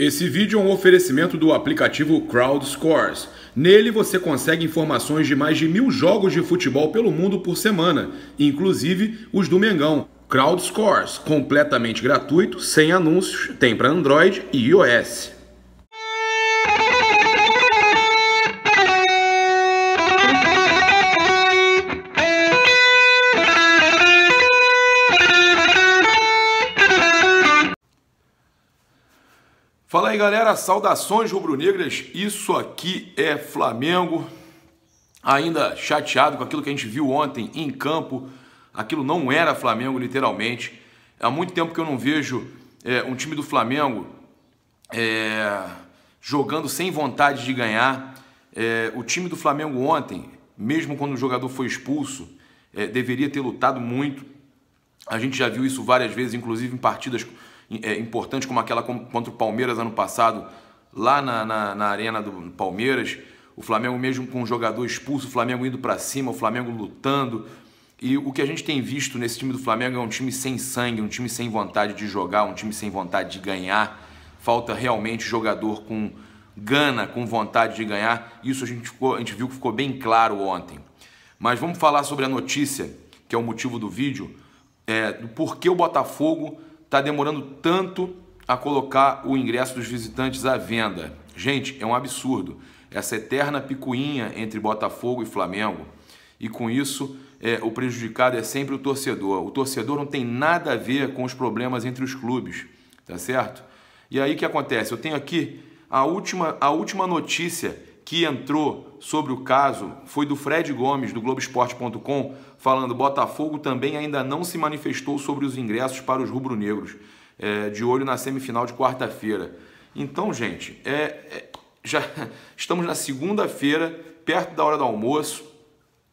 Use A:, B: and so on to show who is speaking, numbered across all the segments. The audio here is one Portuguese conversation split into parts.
A: Esse vídeo é um oferecimento do aplicativo CrowdScores. Nele você consegue informações de mais de mil jogos de futebol pelo mundo por semana, inclusive os do Mengão. CrowdScores, completamente gratuito, sem anúncios, tem para Android e iOS. Fala aí galera, saudações rubro-negras, isso aqui é Flamengo. Ainda chateado com aquilo que a gente viu ontem em campo, aquilo não era Flamengo literalmente. Há muito tempo que eu não vejo é, um time do Flamengo é, jogando sem vontade de ganhar. É, o time do Flamengo ontem, mesmo quando o jogador foi expulso, é, deveria ter lutado muito. A gente já viu isso várias vezes, inclusive em partidas é, importantes como aquela contra o Palmeiras ano passado, lá na, na, na arena do Palmeiras. O Flamengo mesmo com um jogador expulso, o Flamengo indo para cima, o Flamengo lutando. E o que a gente tem visto nesse time do Flamengo é um time sem sangue, um time sem vontade de jogar, um time sem vontade de ganhar. Falta realmente jogador com gana, com vontade de ganhar. Isso a gente, ficou, a gente viu que ficou bem claro ontem. Mas vamos falar sobre a notícia, que é o motivo do vídeo, é, do porquê o Botafogo está demorando tanto a colocar o ingresso dos visitantes à venda. Gente, é um absurdo. Essa eterna picuinha entre Botafogo e Flamengo. E com isso, é, o prejudicado é sempre o torcedor. O torcedor não tem nada a ver com os problemas entre os clubes, tá certo? E aí o que acontece? Eu tenho aqui a última, a última notícia que entrou sobre o caso foi do Fred Gomes, do Globoesporte.com, falando Botafogo também ainda não se manifestou sobre os ingressos para os rubro-negros, é, de olho na semifinal de quarta-feira. Então, gente, é, é, já estamos na segunda-feira, perto da hora do almoço,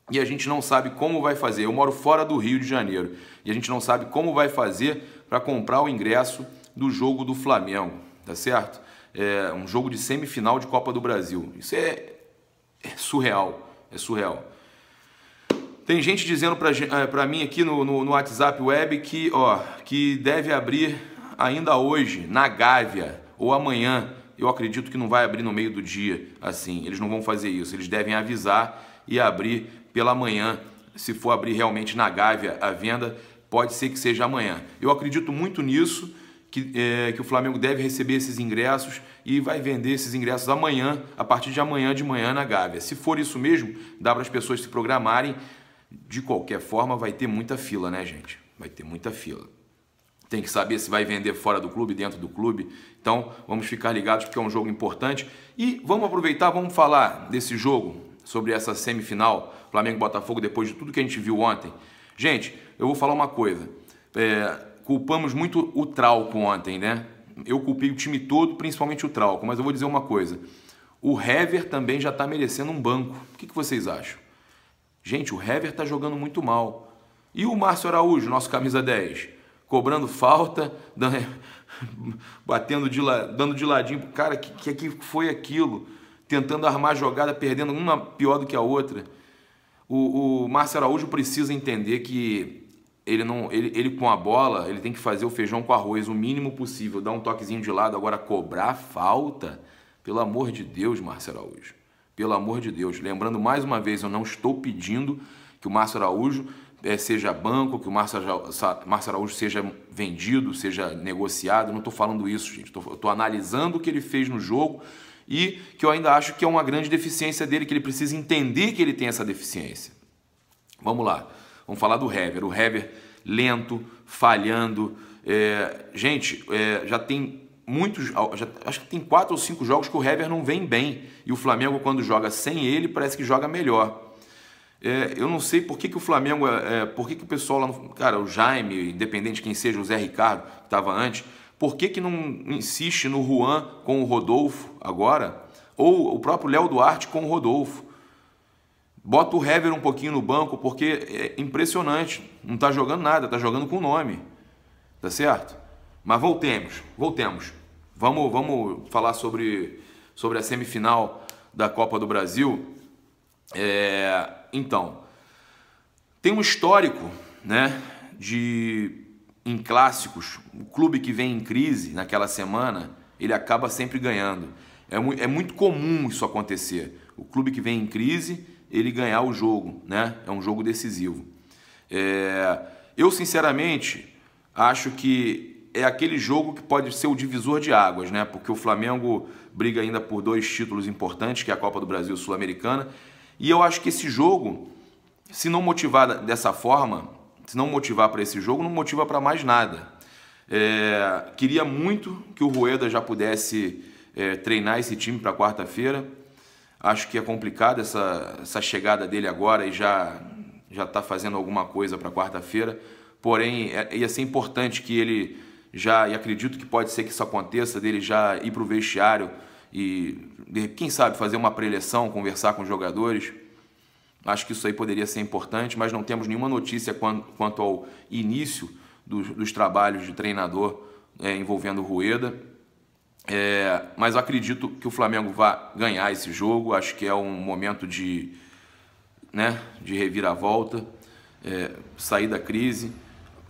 A: e a gente não sabe como vai fazer. Eu moro fora do Rio de Janeiro e a gente não sabe como vai fazer para comprar o ingresso do jogo do Flamengo, tá certo? é, um jogo de semifinal de Copa do Brasil. Isso é, é surreal, é surreal. Tem gente dizendo para é, mim aqui no, no, no, WhatsApp web que, ó, que deve abrir ainda hoje, na Gávea, ou amanhã. Eu acredito que não vai abrir no meio do dia, assim. Eles não vão fazer isso. Eles devem avisar e abrir pela manhã. Se for abrir realmente na Gávea a venda, pode ser que seja amanhã. Eu acredito muito nisso que, é, que o Flamengo deve receber esses ingressos e vai vender esses ingressos amanhã, a partir de amanhã de manhã na Gávea. Se for isso mesmo, dá para as pessoas se programarem. De qualquer forma, vai ter muita fila, né, gente? Vai ter muita fila. Tem que saber se vai vender fora do clube, dentro do clube. Então, vamos ficar ligados porque é um jogo importante. E vamos aproveitar, vamos falar desse jogo, sobre essa semifinal, Flamengo-Botafogo, depois de tudo que a gente viu ontem. Gente, eu vou falar uma coisa. É, culpamos muito o Trauco ontem, né? Eu culpei o time todo, principalmente o Trauco, mas eu vou dizer uma coisa. O Hever também já está merecendo um banco. O que, que vocês acham? Gente, o Hever está jogando muito mal. E o Márcio Araújo, nosso camisa 10? Cobrando falta, dando, batendo de, dando de ladinho. Cara, que, que foi aquilo? Tentando armar jogada, perdendo uma pior do que a outra. O, o Márcio Araújo precisa entender que ele não ele, ele com a bola, ele tem que fazer o feijão com arroz o mínimo possível, dar um toquezinho de lado, agora cobrar falta. Pelo amor de Deus, Márcio Araújo. Pelo amor de Deus. Lembrando mais uma vez, eu não estou pedindo que o Márcio Araújo é, seja banco, que o Márcio Araújo seja vendido, seja negociado. Não estou falando isso, gente. Estou analisando o que ele fez no jogo e que eu ainda acho que é uma grande deficiência dele, que ele precisa entender que ele tem essa deficiência. Vamos lá. Vamos falar do Hever. O Hever lento, falhando. É, gente, é, já tem muitos. Já, acho que tem quatro ou cinco jogos que o Hever não vem bem. E o Flamengo, quando joga sem ele, parece que joga melhor. É, eu não sei por que, que o Flamengo. É, é por que, que o pessoal lá no. Cara, o Jaime, independente de quem seja, o Zé Ricardo, que estava antes, por que, que não insiste no Juan com o Rodolfo agora? Ou o próprio Léo Duarte com o Rodolfo? Bota o Hever um pouquinho no banco, porque é impressionante. Não está jogando nada, está jogando com o nome. Tá certo? Mas voltemos, voltemos. Vamos, vamos falar sobre, sobre a semifinal da Copa do Brasil. É, então, tem um histórico né, de em clássicos, o clube que vem em crise naquela semana ele acaba sempre ganhando. É, mu é muito comum isso acontecer. O clube que vem em crise, ele ganhar o jogo, né? É um jogo decisivo. É... Eu, sinceramente, acho que é aquele jogo que pode ser o divisor de águas, né? Porque o Flamengo briga ainda por dois títulos importantes, que é a Copa do Brasil Sul-Americana. E eu acho que esse jogo, se não motivar dessa forma, se não motivar para esse jogo, não motiva para mais nada. É, queria muito que o Rueda já pudesse é, treinar esse time para quarta-feira. Acho que é complicado essa, essa chegada dele agora e já já está fazendo alguma coisa para quarta-feira. Porém, é, ia ser importante que ele já, e acredito que pode ser que isso aconteça, dele já ir para o vestiário e, quem sabe, fazer uma preleção, conversar com os jogadores. Acho que isso aí poderia ser importante, mas não temos nenhuma notícia quanto ao início dos, dos trabalhos de treinador é, envolvendo o Rueda. É, mas eu acredito que o Flamengo vai ganhar esse jogo. Acho que é um momento de, né, de reviravolta, é, sair da crise.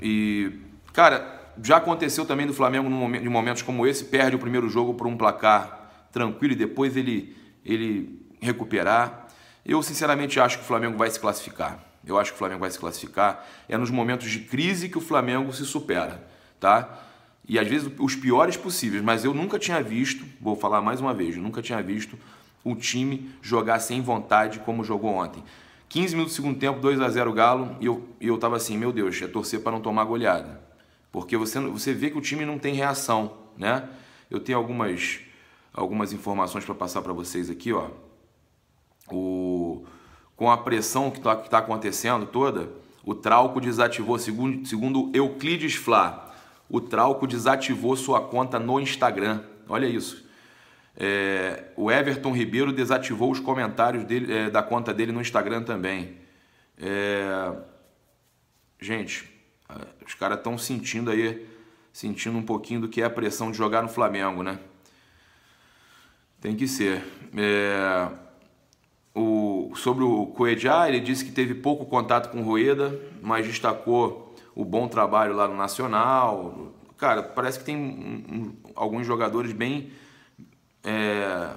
A: E, cara, já aconteceu também do Flamengo em momentos como esse, perde o primeiro jogo por um placar tranquilo e depois ele, ele recuperar. Eu sinceramente acho que o Flamengo vai se classificar. Eu acho que o Flamengo vai se classificar. É nos momentos de crise que o Flamengo se supera, tá? E às vezes os piores possíveis, mas eu nunca tinha visto, vou falar mais uma vez, eu nunca tinha visto o time jogar sem vontade como jogou ontem. 15 minutos do segundo tempo, 2 a 0 Galo, e eu, e eu tava assim, meu Deus, é torcer para não tomar goleada. Porque você, você vê que o time não tem reação, né? Eu tenho algumas, algumas informações para passar para vocês aqui, ó o, com a pressão que está tá acontecendo toda, o Trauco desativou, segundo, segundo Euclides Flá, o Trauco desativou sua conta no Instagram. Olha isso. É, o Everton Ribeiro desativou os comentários dele, é, da conta dele no Instagram também. É, gente, os caras estão sentindo aí, sentindo um pouquinho do que é a pressão de jogar no Flamengo, né? Tem que ser. É, o, sobre o Coedjá, ele disse que teve pouco contato com o Rueda, mas destacou o bom trabalho lá no Nacional. Cara, parece que tem um, um, alguns jogadores bem é,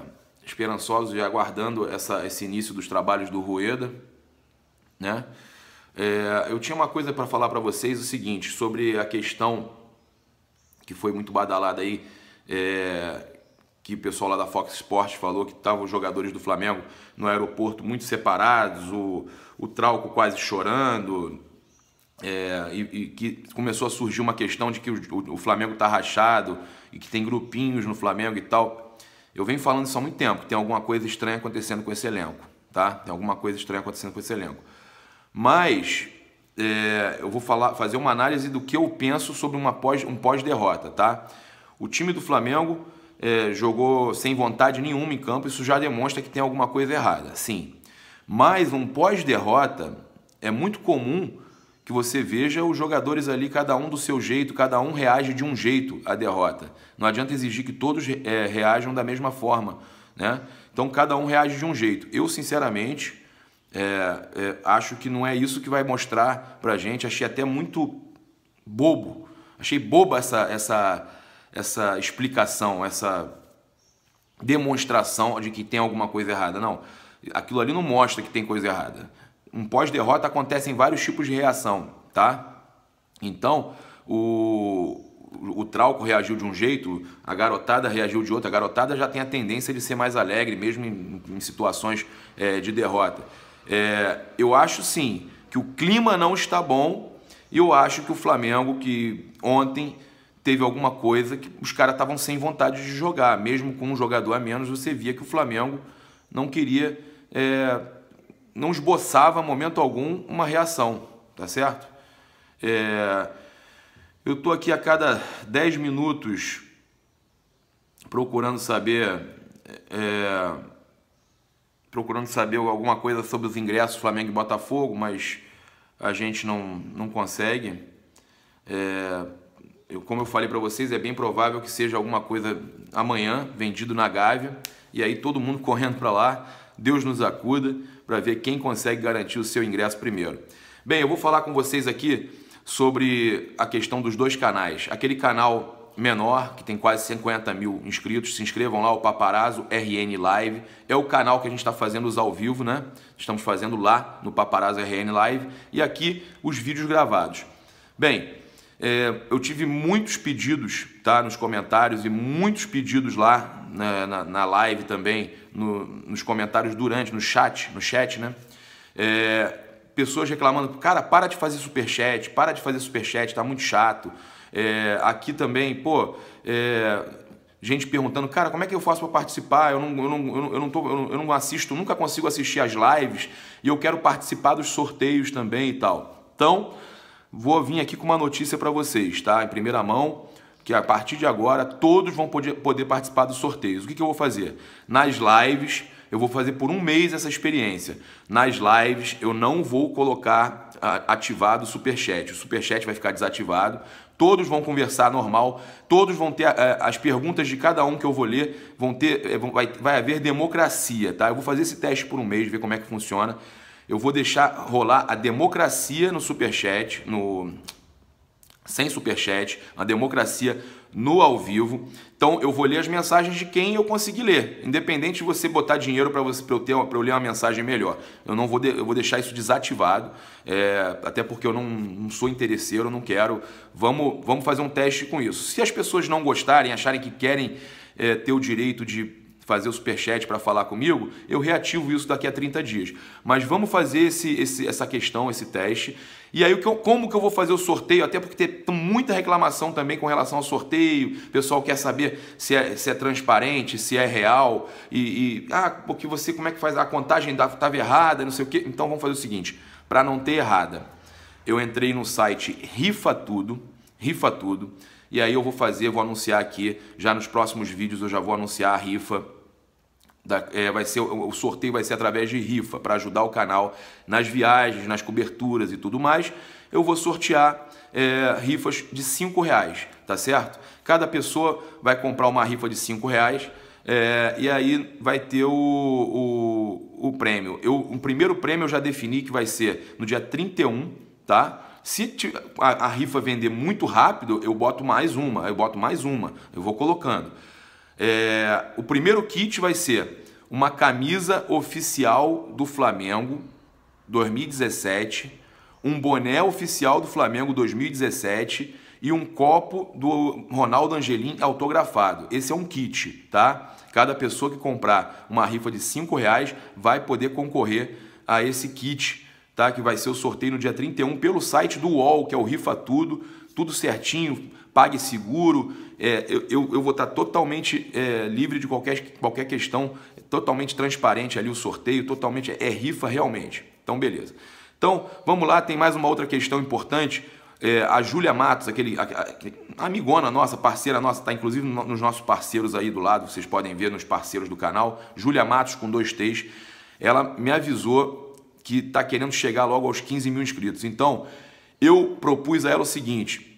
A: esperançosos e aguardando essa, esse início dos trabalhos do Rueda. Né? É, eu tinha uma coisa para falar para vocês, o seguinte, sobre a questão que foi muito badalada aí, é, que o pessoal lá da Fox Sports falou que estavam os jogadores do Flamengo no aeroporto muito separados, o, o Trauco quase chorando, é, e, e, que começou a surgir uma questão de que o, o Flamengo está rachado e que tem grupinhos no Flamengo e tal. Eu venho falando isso há muito tempo, tem alguma coisa estranha acontecendo com esse elenco, tá? Tem alguma coisa estranha acontecendo com esse elenco. Mas é, eu vou falar, fazer uma análise do que eu penso sobre uma pós, um pós-derrota, tá? O time do Flamengo é, jogou sem vontade nenhuma em campo, isso já demonstra que tem alguma coisa errada, sim. Mas um pós-derrota é muito comum que você veja os jogadores ali, cada um do seu jeito, cada um reage de um jeito à derrota. Não adianta exigir que todos é, reajam da mesma forma, né? Então cada um reage de um jeito. Eu, sinceramente, é, é, acho que não é isso que vai mostrar pra gente. Achei até muito bobo. Achei boba essa, essa essa explicação, essa demonstração de que tem alguma coisa errada. Não, aquilo ali não mostra que tem coisa errada. Um pós-derrota acontecem vários tipos de reação, tá? Então, o, o Trauco reagiu de um jeito, a garotada reagiu de outro. A garotada já tem a tendência de ser mais alegre, mesmo em, em situações é, de derrota. É, eu acho sim que o clima não está bom e eu acho que o Flamengo, que ontem teve alguma coisa que os caras estavam sem vontade de jogar. Mesmo com um jogador a menos, você via que o Flamengo não queria, é, não esboçava, momento algum, uma reação, tá certo? É, eu estou aqui a cada 10 minutos procurando saber. É, procurando saber alguma coisa sobre os ingressos Flamengo e Botafogo, mas a gente não, não consegue. É, eu, como eu falei para vocês, é bem provável que seja alguma coisa amanhã vendido na Gávea e aí todo mundo correndo para lá. Deus nos acuda para ver quem consegue garantir o seu ingresso primeiro. Bem, eu vou falar com vocês aqui sobre a questão dos dois canais. Aquele canal menor, que tem quase 50 mil inscritos. Se inscrevam lá, o Paparazzo RN Live. É o canal que a gente está fazendo os ao vivo, né? Estamos fazendo lá no Paparazzo RN Live. E aqui os vídeos gravados. Bem, é, eu tive muitos pedidos tá, nos comentários e muitos pedidos lá na, na, na live também, no, nos comentários durante, no chat, no chat, né? É, pessoas reclamando, cara, para de fazer superchat, para de fazer superchat, tá muito chato. É, aqui também, pô, é, gente perguntando, cara, como é que eu faço para participar? Eu não, eu, não, eu, não tô, eu, não, eu não assisto, nunca consigo assistir as lives e eu quero participar dos sorteios também e tal. Então, vou vir aqui com uma notícia para vocês, tá? Em primeira mão, que a partir de agora todos vão poder, poder participar dos sorteios. O que, que eu vou fazer? Nas lives, eu vou fazer por um mês essa experiência. Nas lives, eu não vou colocar ativado o superchat. O superchat vai ficar desativado. Todos vão conversar normal, todos vão ter as perguntas de cada um que eu vou ler, vão ter, é, vai, vai haver democracia, tá? Eu vou fazer esse teste por um mês, ver como é que funciona eu vou deixar rolar a democracia no superchat, no sem superchat, a democracia no ao vivo. Então eu vou ler as mensagens de quem eu conseguir ler, independente de você botar dinheiro para você para eu ter para eu ler uma mensagem melhor. Eu não vou de, eu vou deixar isso desativado, é, até porque eu não, não sou interesseiro, não quero. Vamos vamos fazer um teste com isso. Se as pessoas não gostarem, acharem que querem é, ter o direito de fazer o superchat para falar comigo, eu reativo isso daqui a 30 dias. Mas vamos fazer esse, esse, essa questão, esse teste. E aí, como que eu vou fazer o sorteio? Até porque tem muita reclamação também com relação ao sorteio. O pessoal quer saber se é, se é transparente, se é real. E, e, ah, porque você, como é que faz? A contagem estava errada, não sei o quê. Então vamos fazer o seguinte: para não ter errada, eu entrei no site Rifa Tudo, Rifa Tudo. E aí eu vou fazer, vou anunciar aqui, já nos próximos vídeos eu já vou anunciar a rifa da, é, vai ser, o sorteio vai ser através de rifa para ajudar o canal nas viagens, nas coberturas e tudo mais. Eu vou sortear é, rifas de cinco reais, tá certo? Cada pessoa vai comprar uma rifa de cinco reais é, e aí vai ter o, o, o prêmio. Eu, o primeiro prêmio eu já defini que vai ser no dia 31, tá? Se a, a rifa vender muito rápido, eu boto mais uma, eu boto mais uma, eu vou colocando. É, o primeiro kit vai ser uma camisa oficial do Flamengo 2017, um boné oficial do Flamengo 2017 e um copo do Ronaldo Angelim autografado. Esse é um kit, tá? Cada pessoa que comprar uma rifa de cinco reais vai poder concorrer a esse kit, tá? Que vai ser o sorteio no dia 31 pelo site do UOL, que é o Rifa Tudo, tudo certinho, pague seguro, é, eu, eu, vou estar totalmente é, livre de qualquer, qualquer questão, totalmente transparente ali o sorteio, totalmente é rifa realmente. Então, beleza. Então, vamos lá, tem mais uma outra questão importante. É, a Júlia Matos, aquele, a, a, amigona nossa, parceira nossa, está inclusive nos nossos parceiros aí do lado, vocês podem ver nos parceiros do canal. Júlia Matos com dois T's. Ela me avisou que está querendo chegar logo aos 15 mil inscritos. Então, eu propus a ela o seguinte: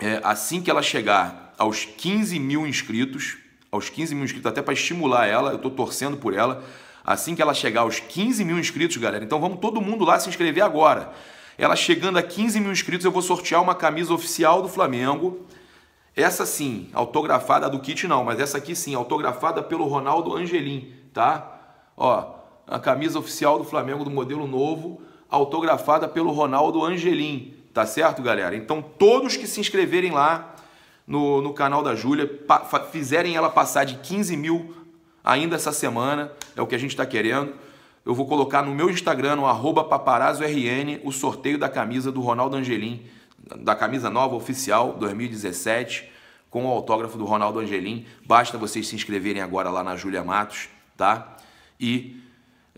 A: é, assim que ela chegar aos 15 mil inscritos, aos 15 mil inscritos, até para estimular ela, eu estou torcendo por ela. Assim que ela chegar aos 15 mil inscritos, galera, então vamos todo mundo lá se inscrever agora. Ela chegando a 15 mil inscritos, eu vou sortear uma camisa oficial do Flamengo. Essa sim, autografada do kit não, mas essa aqui sim, autografada pelo Ronaldo Angelim, tá? Ó, a camisa oficial do Flamengo do modelo novo, autografada pelo Ronaldo Angelim, tá certo, galera? Então todos que se inscreverem lá, no, no canal da Júlia, fizerem ela passar de 15 mil ainda essa semana, é o que a gente está querendo. Eu vou colocar no meu Instagram, no arroba o sorteio da camisa do Ronaldo Angelim, da camisa nova oficial 2017, com o autógrafo do Ronaldo Angelim. Basta vocês se inscreverem agora lá na Júlia Matos, tá? E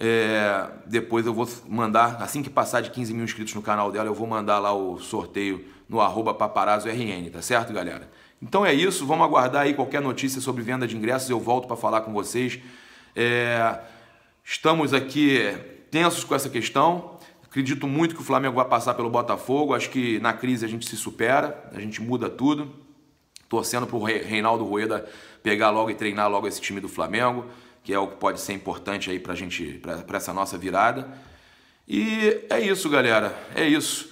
A: é, depois eu vou mandar, assim que passar de 15 mil inscritos no canal dela, eu vou mandar lá o sorteio no arroba paparazzoRN, tá certo, galera? Então é isso, vamos aguardar aí qualquer notícia sobre venda de ingressos, eu volto para falar com vocês. É, estamos aqui tensos com essa questão. Acredito muito que o Flamengo vai passar pelo Botafogo. Acho que na crise a gente se supera, a gente muda tudo. Torcendo para o Reinaldo Rueda pegar logo e treinar logo esse time do Flamengo, que é o que pode ser importante aí para gente, para essa nossa virada. E é isso, galera. É isso.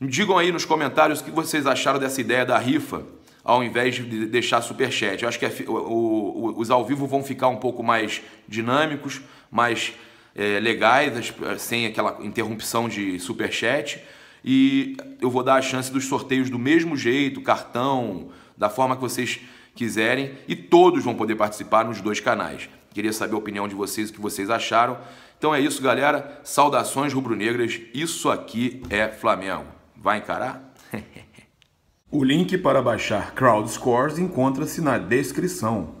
A: Digam aí nos comentários o que vocês acharam dessa ideia da rifa ao invés de deixar superchat. Eu acho que é, o, o, os ao vivo vão ficar um pouco mais dinâmicos, mais é, legais, sem aquela interrupção de superchat. E eu vou dar a chance dos sorteios do mesmo jeito, cartão, da forma que vocês quiserem, e todos vão poder participar nos dois canais. Queria saber a opinião de vocês, o que vocês acharam. Então é isso, galera. Saudações rubro-negras. Isso aqui é Flamengo. Vai encarar?
B: o link para baixar Crowd Scores encontra-se na descrição.